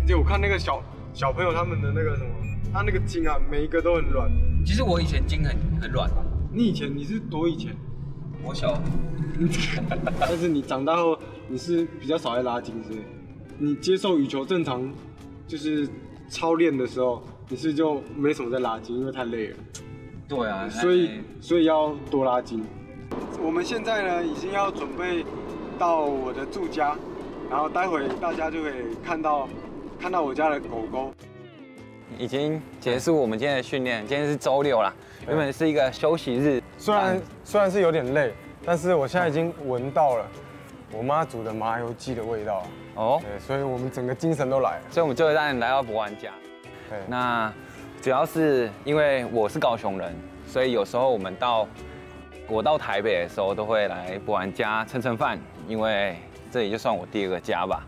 而且我看那个小小朋友他们的那个什么，他那个筋啊，每一个都很软。其实我以前筋很很软，你以前你是多以前？我小，但是你长大后你是比较少爱拉筋，是不是？你接受羽球正常就是操练的时候，你是就没什么在拉筋，因为太累了。对啊，所以所以要多拉筋。我们现在呢，已经要准备到我的住家，然后待会大家就可以看到看到我家的狗狗。已经结束我们今天的训练，今天是周六啦，原本是一个休息日。虽然虽然是有点累，但是我现在已经闻到了我妈煮的麻油鸡的味道哦，对，所以我们整个精神都来了。所以我们就让你来到博安家。对，那主要是因为我是高雄人，所以有时候我们到我到台北的时候都会来博安家蹭蹭饭，因为这里就算我第二个家吧。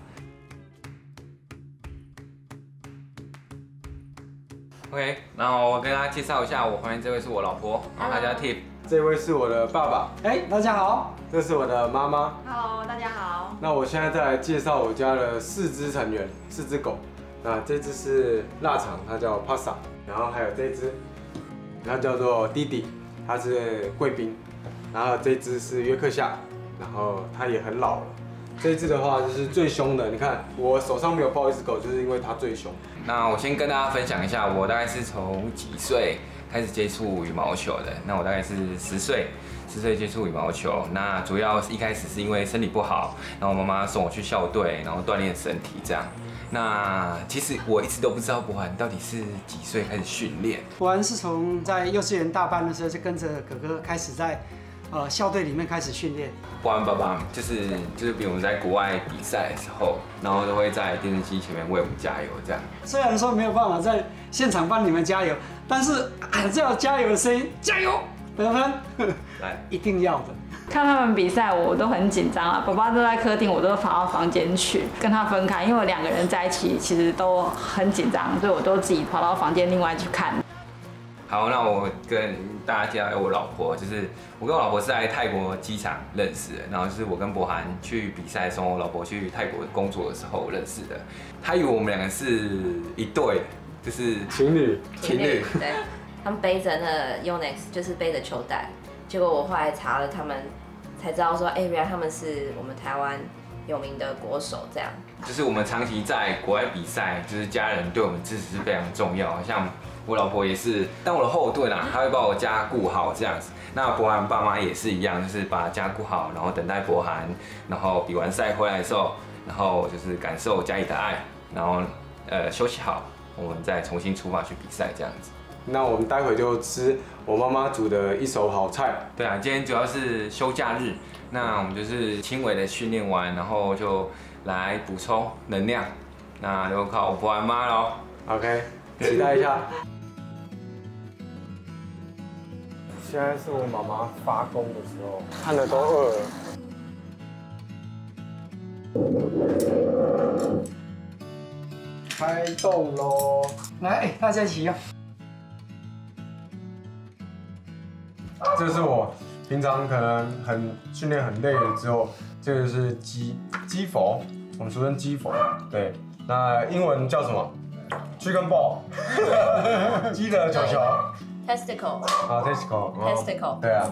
OK，然后我跟大家介绍一下，我旁边这位是我老婆，然后她叫 Tip，这位是我的爸爸，哎，大家好，这是我的妈妈，Hello，大家好。那我现在再来介绍我家的四只成员，四只狗。那这只是腊肠，它叫 Pasa，然后还有这只，它叫做弟弟，它是贵宾，然后这只是约克夏，然后它也很老了。这只的话就是最凶的，你看我手上没有抱一只狗，就是因为它最凶。那我先跟大家分享一下，我大概是从几岁开始接触羽毛球的？那我大概是十岁，十岁接触羽毛球。那主要是一开始是因为身体不好，然后妈妈送我去校队，然后锻炼身体这样。那其实我一直都不知道博涵到底是几岁开始训练。博涵是从在幼稚园大班的时候就跟着哥哥开始在。呃，校队里面开始训练。博安爸爸就是就是，比如我们在国外比赛的时候，然后都会在电视机前面为我们加油，这样。虽然说没有办法在现场帮你们加油，但是喊叫加油的声音，加油，得分，来，一定要的。看他们比赛，我都很紧张啊。爸爸都在客厅，我都跑到房间去跟他分开，因为两个人在一起其实都很紧张，所以我都自己跑到房间另外去看。好，那我跟大家介绍我老婆，就是我跟我老婆是在泰国机场认识的，然后就是我跟博涵去比赛的时候，我老婆去泰国工作的时候认识的。她以为我们两个是一对，就是情侣，情侣。对，他们背着那 Yonex，就是背着球袋，结果我后来查了他们，才知道说，哎，原来他们是我们台湾有名的国手，这样。就是我们长期在国外比赛，就是家人对我们支持是非常重要，像。我老婆也是当我的后盾啊，她会把我家顾好这样子。那博涵爸妈也是一样，就是把家顾好，然后等待博涵，然后比完赛回来的时候，然后就是感受家里的爱，然后呃休息好，我们再重新出发去比赛这样子。那我们待会就吃我妈妈煮的一手好菜。对啊，今天主要是休假日，那我们就是轻微的训练完，然后就来补充能量，那就靠博涵妈喽。OK，期待一下。现在是我妈妈发功的时候，看的都饿了。开动喽！来，大家一起用。这是我平常可能很训练很累了之后，这个是鸡鸡佛，我们俗称鸡佛。对，那英文叫什么？Chicken ball。鸡的球球。Testicle 啊，Testicle，Testicle，对啊。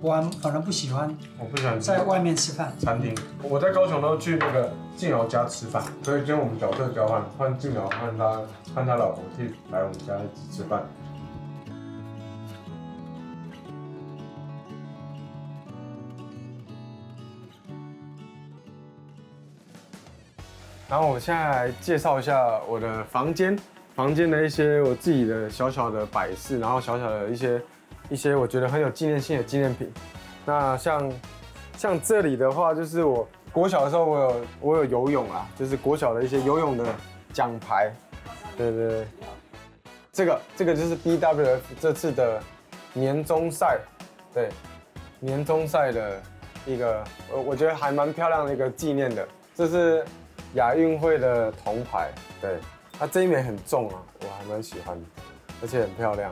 我反正不喜欢，我不喜欢在外面吃饭。餐厅，我在高雄都去那个静瑶家吃饭，所以今天我们角色交换，换静瑶换他换他老婆替来我们家一起吃饭。然后我现在来介绍一下我的房间。房间的一些我自己的小小的摆饰，然后小小的一些一些我觉得很有纪念性的纪念品。那像像这里的话，就是我国小的时候，我有我有游泳啊，就是国小的一些游泳的奖牌。对对对，这个这个就是 BWF 这次的年终赛，对年终赛的一个我我觉得还蛮漂亮的一个纪念的。这是亚运会的铜牌，对。它这一枚很重啊，我还蛮喜欢的，而且很漂亮。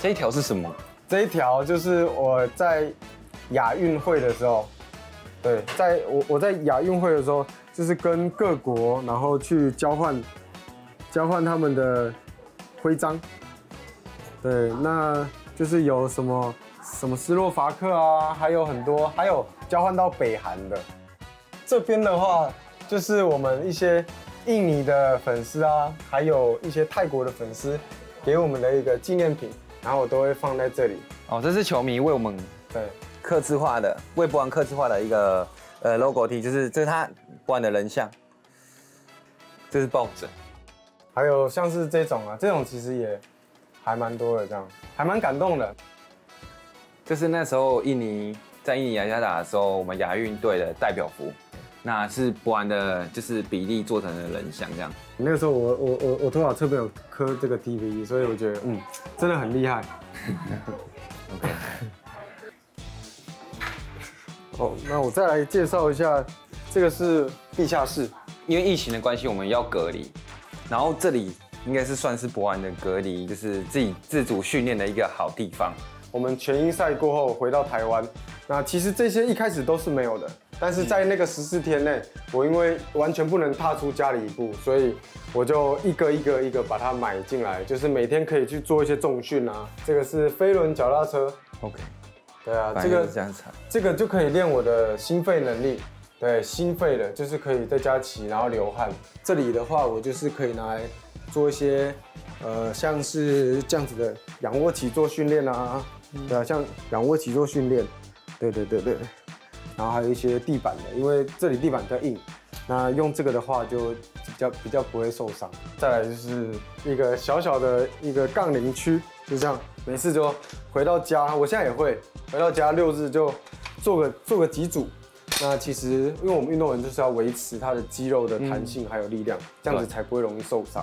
这一条是什么？这一条就是我在亚运会的时候，对，在我我在亚运会的时候，就是跟各国然后去交换交换他们的徽章。对，那就是有什么什么斯洛伐克啊，还有很多，还有交换到北韩的。这边的话，就是我们一些印尼的粉丝啊，还有一些泰国的粉丝给我们的一个纪念品，然后我都会放在这里。哦，这是球迷为我们对，刻字化的，为博安刻字化的一个呃 logo T，就是这是他博安的人像，这是抱枕。还有像是这种啊，这种其实也还蛮多的，这样还蛮感动的。就是那时候印尼在印尼雅加达的时候，我们亚运队的代表服，那是博安的，就是比例做成的人像这样。那个时候我我我我头脑侧边有磕这个 TVE，所以我觉得嗯，真的很厉害。OK，哦，那我再来介绍一下，这个是地下室。因为疫情的关系，我们要隔离，然后这里应该是算是博安的隔离，就是自己自主训练的一个好地方。我们全英赛过后回到台湾，那其实这些一开始都是没有的，但是在那个十四天内，我因为完全不能踏出家里一步，所以我就一个一个一个把它买进来，就是每天可以去做一些重训啊。这个是飞轮脚踏车，OK，对啊，这这个个这样子。这个就可以练我的心肺能力。对，心肺的，就是可以在家骑，然后流汗。这里的话，我就是可以拿来做一些，呃，像是这样子的仰卧起坐训练啊，对啊，像仰卧起坐训练，对对对对。然后还有一些地板的，因为这里地板比较硬，那用这个的话就比较比较不会受伤。再来就是一个小小的一个杠铃区，就这样，每次就回到家，我现在也会回到家六日就做个做个几组。那其实因为我们运动员就是要维持他的肌肉的弹性还有力量，这样子才不会容易受伤。